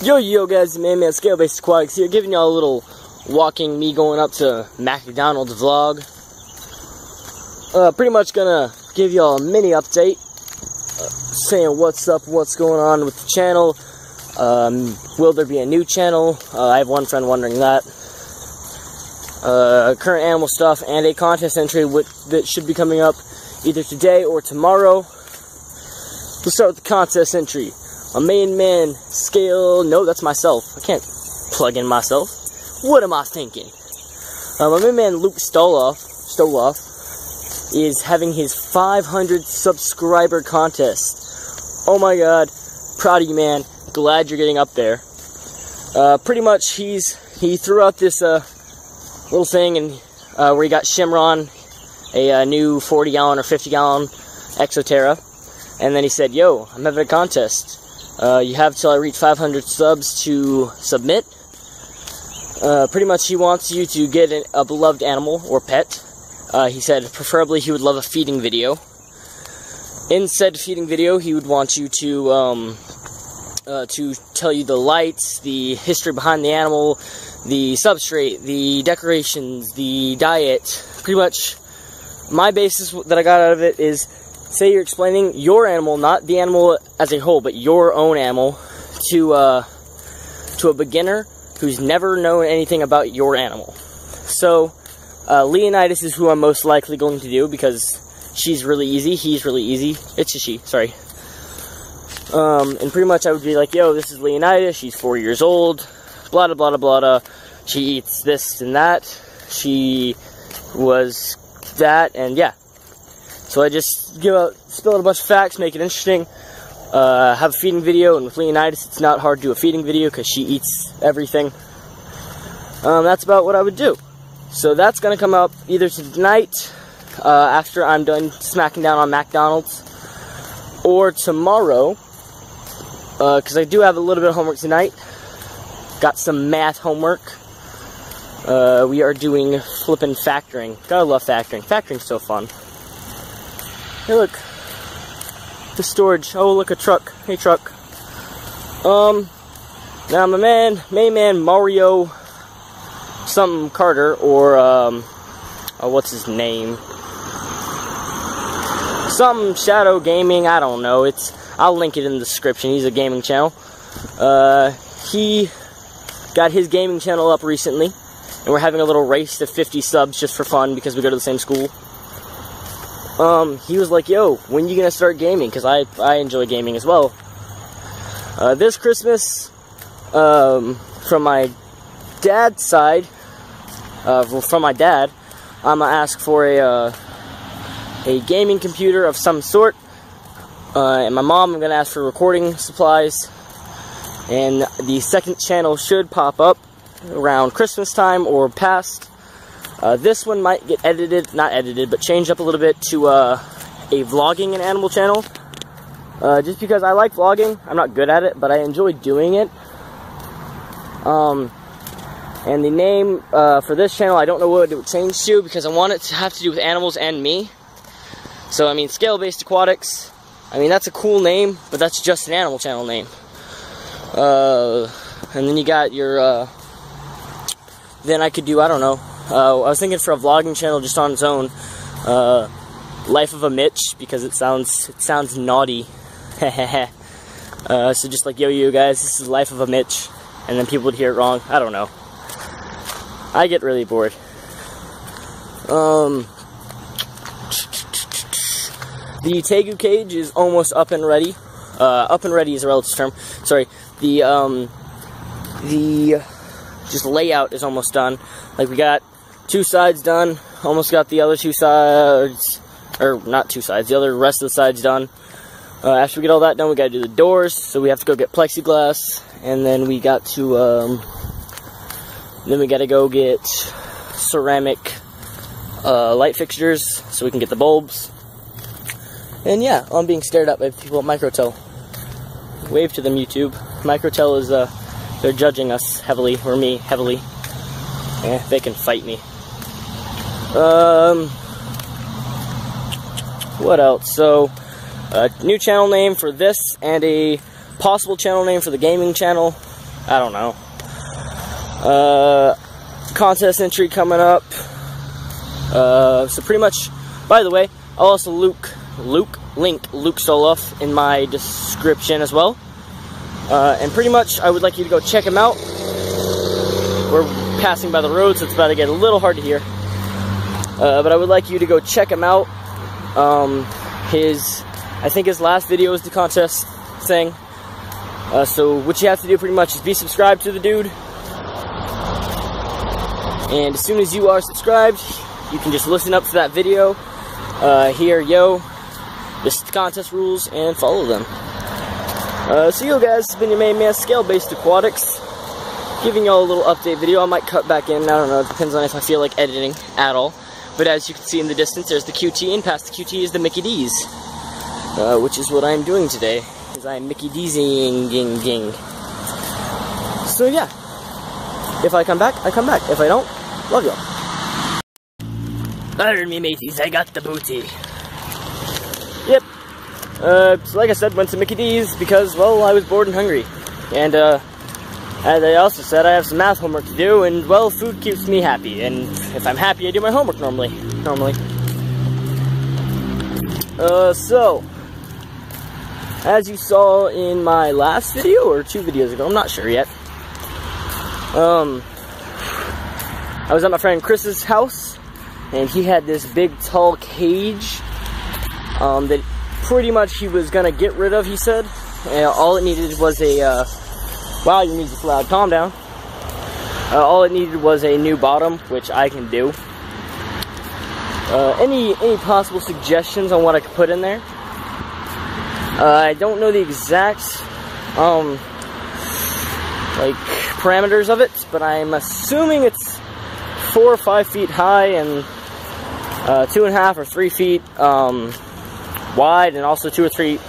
Yo, yo, guys, man, man, Scale Based Aquatics here, giving y'all a little walking, me going up to McDonald's vlog. Uh, pretty much gonna give y'all a mini update, uh, saying what's up, what's going on with the channel. Um, will there be a new channel? Uh, I have one friend wondering that. Uh, current animal stuff and a contest entry that should be coming up either today or tomorrow. Let's start with the contest entry. My main man, Scale, no, that's myself. I can't plug in myself. What am I thinking? My main man, Luke Stoloff, Stoloff, is having his 500 subscriber contest. Oh my god, proud of you, man. Glad you're getting up there. Uh, pretty much, he's he threw out this uh, little thing and uh, where he got Shimron, a, a uh, new 40 gallon or 50 gallon Exo Terra, and then he said, "Yo, I'm having a contest. Uh, you have till I reach 500 subs to submit. Uh, pretty much, he wants you to get an, a beloved animal or pet. Uh, he said, preferably, he would love a feeding video. In said feeding video, he would want you to um, uh, to tell you the lights, the history behind the animal, the substrate, the decorations, the diet. Pretty much, my basis that I got out of it is say you're explaining your animal, not the animal as a whole, but your own animal, to uh, to a beginner who's never known anything about your animal. So, uh, Leonidas is who I'm most likely going to do because she's really easy, he's really easy. It's a she, sorry. Um, and pretty much I would be like, yo, this is Leonidas, she's four years old, blah, blah, blah, blah, blah. She eats this and that. She was that, and yeah, so I just give out, spill out a bunch of facts, make it interesting. Uh, have a feeding video, and with Leonidas, it's not hard to do a feeding video because she eats everything. Um, that's about what I would do. So that's going to come up either tonight, uh, after I'm done smacking down on McDonald's, or tomorrow, because uh, I do have a little bit of homework tonight. Got some math homework. Uh, we are doing flipping factoring. Gotta love factoring. Factoring's so fun. Hey, look. The storage. Oh, look, a truck. Hey, truck. Um, now my man, main man, Mario something Carter, or, um, oh, what's his name? Some Shadow Gaming, I don't know. It's, I'll link it in the description. He's a gaming channel. Uh, he got his gaming channel up recently, and we're having a little race to 50 subs just for fun because we go to the same school um, he was like, yo, when you gonna start gaming? Because I, I enjoy gaming as well. Uh, this Christmas, um, from my dad's side, uh, from my dad, I'm gonna ask for a, uh, a gaming computer of some sort. Uh, and my mom, I'm gonna ask for recording supplies. And the second channel should pop up around Christmas time or past. Uh, this one might get edited, not edited, but changed up a little bit to uh, a vlogging and animal channel. Uh, just because I like vlogging. I'm not good at it, but I enjoy doing it. Um, and the name uh, for this channel, I don't know what it would change to because I want it to have to do with animals and me. So, I mean, scale-based aquatics. I mean, that's a cool name, but that's just an animal channel name. Uh, and then you got your, uh, then I could do, I don't know, uh, I was thinking for a vlogging channel just on its own, uh, Life of a Mitch, because it sounds it sounds naughty. uh, so just like, yo, you guys, this is Life of a Mitch, and then people would hear it wrong. I don't know. I get really bored. Um, the Tegu cage is almost up and ready. Uh, up and ready is a relative term. Sorry. The um, the just layout is almost done. Like we got two sides done. Almost got the other two sides, or not two sides, the other rest of the sides done. Uh, after we get all that done, we gotta do the doors, so we have to go get plexiglass, and then we got to, um, then we gotta go get ceramic uh, light fixtures, so we can get the bulbs. And yeah, I'm being stared at by people at Microtel. Wave to them, YouTube. Microtel is, uh, they're judging us heavily, or me heavily. Eh, they can fight me. Um, what else? So, a new channel name for this and a possible channel name for the gaming channel. I don't know. Uh, contest entry coming up. Uh, so pretty much, by the way, I'll also Luke, Luke, link Luke Stoloff in my description as well. Uh, and pretty much, I would like you to go check him out. We're passing by the road, so it's about to get a little hard to hear. Uh, but I would like you to go check him out. Um, his, I think his last video was the contest thing. Uh, so what you have to do pretty much is be subscribed to the dude. And as soon as you are subscribed, you can just listen up to that video, uh, yo, just contest rules, and follow them. Uh, so yo guys, it's been your main man, Scale-Based Aquatics, giving y'all a little update video. I might cut back in, I don't know, it depends on if I feel like editing at all. But as you can see in the distance, there's the QT, and past the QT is the Mickey D's, uh, which is what I'm doing today, because I'm Mickey D's-ing, ging, ging. So yeah, if I come back, I come back. If I don't, love y'all. Pardon me, mateys, I got the booty. Yep. Uh, so like I said, went to Mickey D's because, well, I was bored and hungry. And, uh, as I also said, I have some math homework to do, and, well, food keeps me happy. And if I'm happy, I do my homework normally. Normally. Uh, so, as you saw in my last video, or two videos ago, I'm not sure yet. Um, I was at my friend Chris's house, and he had this big, tall cage, um, that pretty much he was gonna get rid of, he said. And all it needed was a, uh, wow, your music's loud, calm down. Uh, all it needed was a new bottom, which I can do. Uh, any, any possible suggestions on what I could put in there? Uh, I don't know the exact, um, like, parameters of it, but I'm assuming it's four or five feet high and uh, two and a half or three feet um, wide, and also two or three,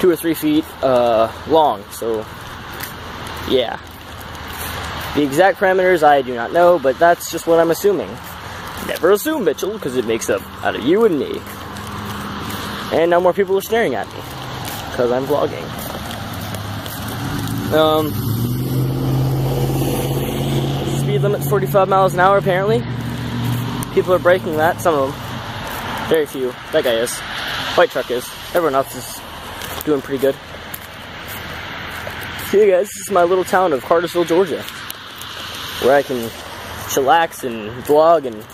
two or three feet uh, long. So, yeah. The exact parameters I do not know, but that's just what I'm assuming. Never assume, Mitchell, because it makes up out of you and me. And now more people are staring at me because I'm vlogging. Um, speed limit's 45 miles an hour apparently. People are breaking that, some of them. Very few. That guy is. White truck is. Everyone else is doing pretty good. See guys, this is my little town of Cartersville, Georgia. Where I can chillax and vlog and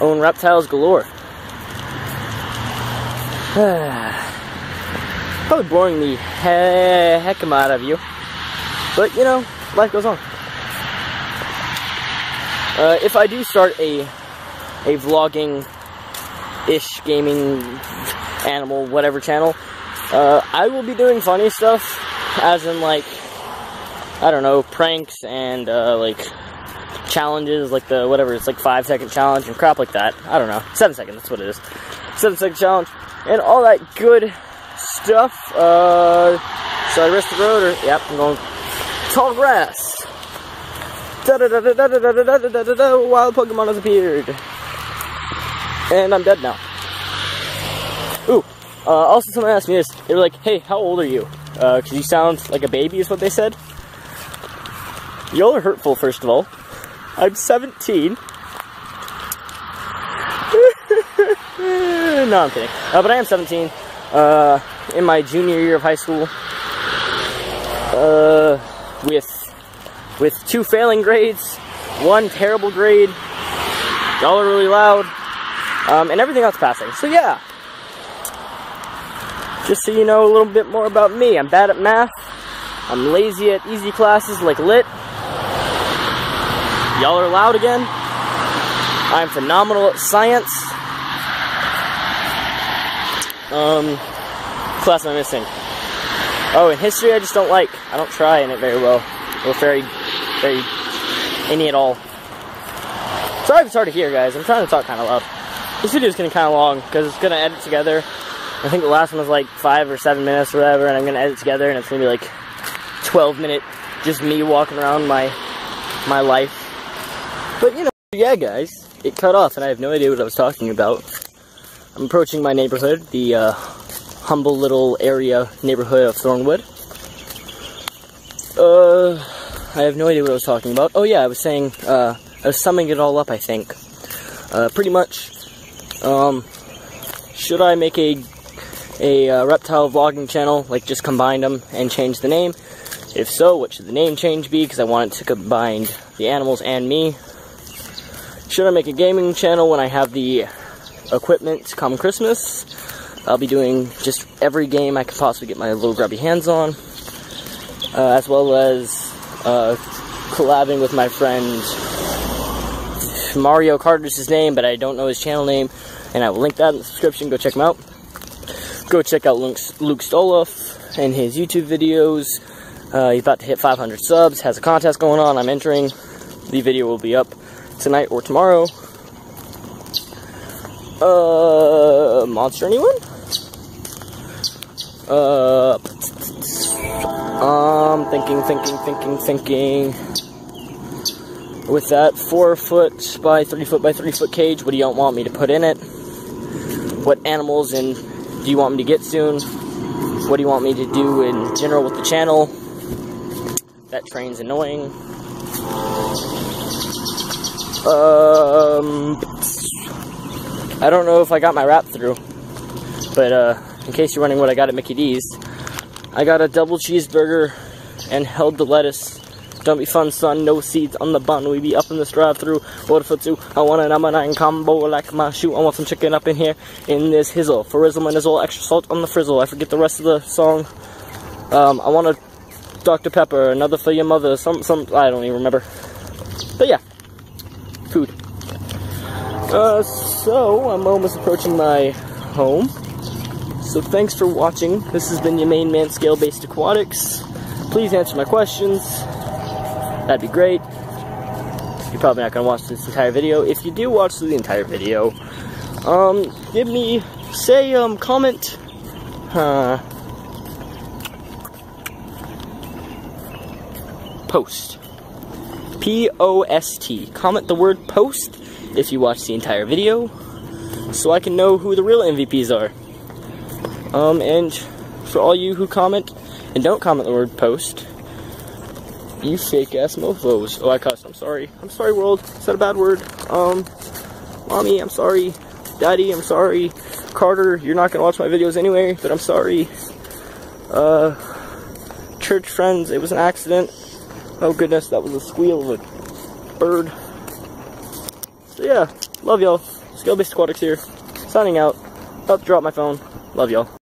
own reptiles galore. Probably boring the heck out of you. But, you know, life goes on. Uh, if I do start a a vlogging-ish gaming animal whatever channel, uh, I will be doing funny stuff, as in like, I don't know, pranks and uh, like challenges, like the whatever, it's like five second challenge and crap like that. I don't know, seven second, that's what it is. Seven second challenge and all that good stuff. Uh, should I risk the road or, yep, I'm going tall grass. Wild Pokemon has appeared. And I'm dead now. Ooh, uh, also someone asked me this. They were like, hey, how old are you? Uh, because you sound like a baby is what they said. Y'all are hurtful, first of all. I'm 17. no, I'm kidding. Uh, but I am 17. Uh, in my junior year of high school. Uh, with with two failing grades, one terrible grade. Y'all are really loud, um, and everything else passing. So yeah. Just so you know a little bit more about me, I'm bad at math. I'm lazy at easy classes like lit. Y'all are loud again. I'm phenomenal at science. Um, class am I missing? Oh, in history I just don't like. I don't try in it very well. Or very, very, any at all. Sorry if it's hard to hear, guys. I'm trying to talk kind of loud. This video is getting kind of long because it's going to edit together. I think the last one was like five or seven minutes or whatever, and I'm going to edit together, and it's going to be like 12 minute, just me walking around my, my life. But, you know, yeah, guys, it cut off, and I have no idea what I was talking about. I'm approaching my neighborhood, the uh, humble little area neighborhood of Thornwood. Uh, I have no idea what I was talking about. Oh yeah, I was saying, uh, I was summing it all up, I think. Uh, pretty much, um, should I make a, a uh, reptile vlogging channel, like just combine them and change the name? If so, what should the name change be? Because I want it to combine the animals and me. Should I make a gaming channel when I have the equipment come Christmas? I'll be doing just every game I can possibly get my little grubby hands on, uh, as well as uh, collabing with my friend Mario Kart is his name, but I don't know his channel name, and I will link that in the description. Go check him out. Go check out Luke, Luke Stoloff and his YouTube videos. Uh, he's about to hit 500 subs, has a contest going on, I'm entering. The video will be up tonight or tomorrow. Uh, Monster anyone? Uh, um, thinking, thinking, thinking, thinking. With that four foot by three foot by three foot cage, what do you want me to put in it? What animals and do you want me to get soon? What do you want me to do in general with the channel? That train's annoying. Um, I don't know if I got my wrap through, but uh, in case you're wondering what I got at Mickey D's, I got a double cheeseburger and held the lettuce. Don't be fun, son. No seeds on the bun. We be up in this drive-through. If it's two? I want a number nine combo like my shoe. I want some chicken up in here in this hizzle. For Rizzle and Nizzle, extra salt on the frizzle. I forget the rest of the song. Um, I want a Dr. Pepper, another for your mother. Some, some. I don't even remember. But yeah, food. Uh, so I'm almost approaching my home. So thanks for watching. This has been your main man scale-based aquatics. Please answer my questions. That'd be great. You're probably not gonna watch this entire video. If you do watch the entire video, um, give me, say, um, comment, uh, post. P-O-S-T. Comment the word post if you watch the entire video, so I can know who the real MVPs are. Um, and for all you who comment and don't comment the word post, you fake ass mofos. Oh, I cussed. I'm sorry. I'm sorry, world. Said a bad word. Um, mommy, I'm sorry. Daddy, I'm sorry. Carter, you're not gonna watch my videos anyway, but I'm sorry. Uh, church friends, it was an accident. Oh goodness, that was a squeal of a bird. So yeah, love y'all. Scale-based aquatics here. Signing out. About to drop my phone. Love y'all.